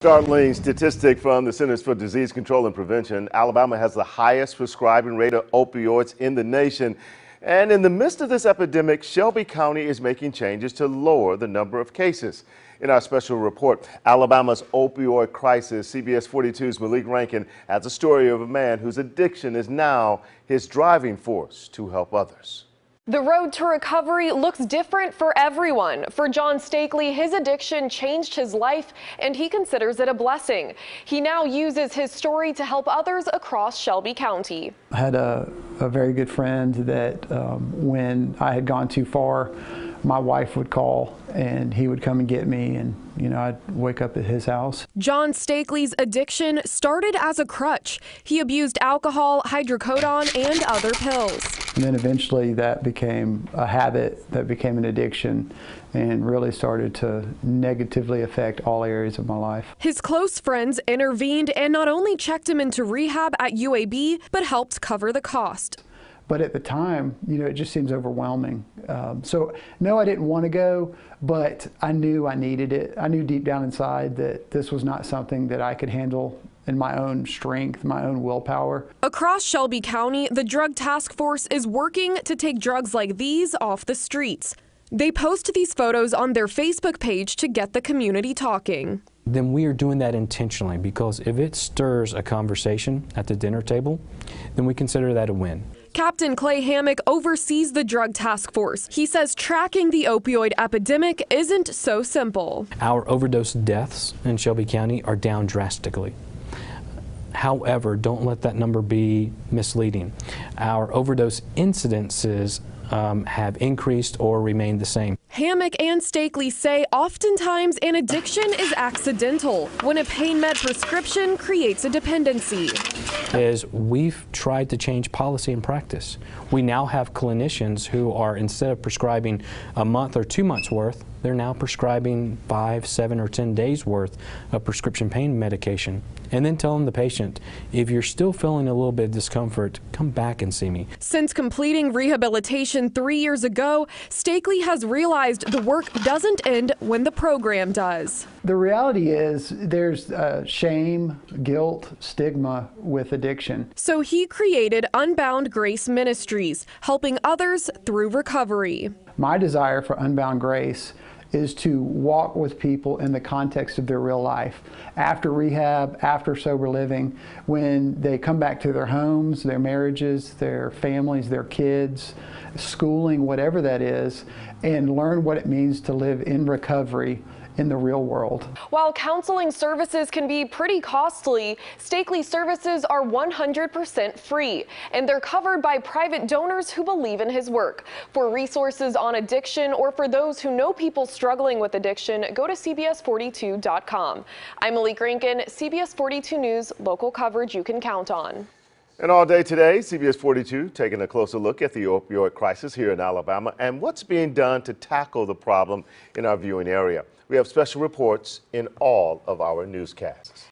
Startling statistic from the Centers for Disease Control and Prevention. Alabama has the highest prescribing rate of opioids in the nation. And in the midst of this epidemic, Shelby County is making changes to lower the number of cases. In our special report, Alabama's opioid crisis, CBS 42's Malik Rankin has a story of a man whose addiction is now his driving force to help others. The road to recovery looks different for everyone. For John Steakley, his addiction changed his life and he considers it a blessing. He now uses his story to help others across Shelby County. I had a, a very good friend that um, when I had gone too far, my wife would call and he would come and get me and you know I'd wake up at his house. John Steakley's addiction started as a crutch. He abused alcohol, hydrocodone and other pills. And then eventually that became a habit that became an addiction and really started to negatively affect all areas of my life. His close friends intervened and not only checked him into rehab at UAB but helped cover the cost. But at the time, you know, it just seems overwhelming. Um, so, no, I didn't want to go, but I knew I needed it. I knew deep down inside that this was not something that I could handle in my own strength, my own willpower. Across Shelby County, the Drug Task Force is working to take drugs like these off the streets. They post these photos on their Facebook page to get the community talking. Then we are doing that intentionally because if it stirs a conversation at the dinner table, then we consider that a win. Captain Clay Hammock oversees the Drug Task Force. He says tracking the opioid epidemic isn't so simple. Our overdose deaths in Shelby County are down drastically. However, don't let that number be misleading. Our overdose incidences um, have increased or remained the same. Hammock and Steakley say oftentimes an addiction is accidental when a pain med prescription creates a dependency. Is we've tried to change policy and practice. We now have clinicians who are instead of prescribing a month or two months worth, they're now prescribing five, seven, or ten days worth of prescription pain medication. And then telling the patient, if you're still feeling a little bit of discomfort, come back and see me. Since completing rehabilitation three years ago, Steakley has realized the work doesn't end when the program does. The reality is there's uh, shame, guilt, stigma with addiction. So he created Unbound Grace Ministries, helping others through recovery. My desire for Unbound Grace is to walk with people in the context of their real life. After rehab, after sober living, when they come back to their homes, their marriages, their families, their kids, schooling, whatever that is, and learn what it means to live in recovery in the real world. While counseling services can be pretty costly, Steakley services are 100% free, and they're covered by private donors who believe in his work. For resources on addiction or for those who know people struggling with addiction, go to CBS42.com. I'm Malik Rankin, CBS 42 News, local coverage you can count on. And all day today, CBS 42 taking a closer look at the opioid crisis here in Alabama and what's being done to tackle the problem in our viewing area. We have special reports in all of our newscasts.